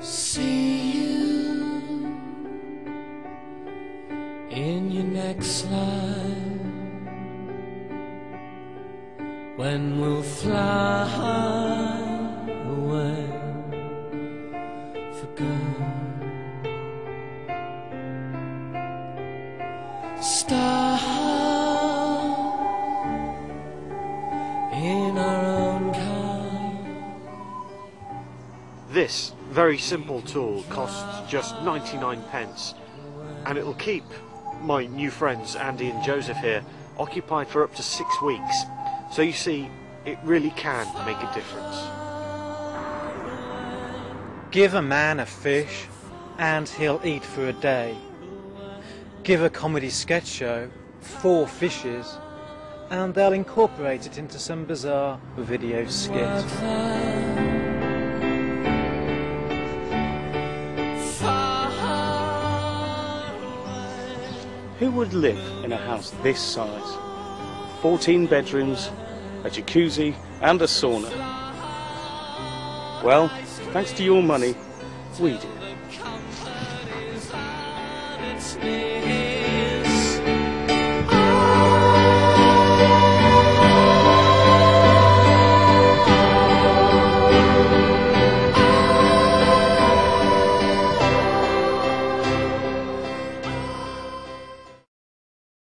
See you in your next life when we'll fly in our own kind. This very simple tool costs just 99 pence and it'll keep my new friends Andy and Joseph here occupied for up to six weeks. So you see, it really can make a difference. Give a man a fish and he'll eat for a day. Give a comedy sketch show four fishes and they'll incorporate it into some bizarre video skit. Who would live in a house this size? 14 bedrooms, a jacuzzi, and a sauna. Well, thanks to your money, we do.